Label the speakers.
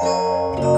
Speaker 1: Música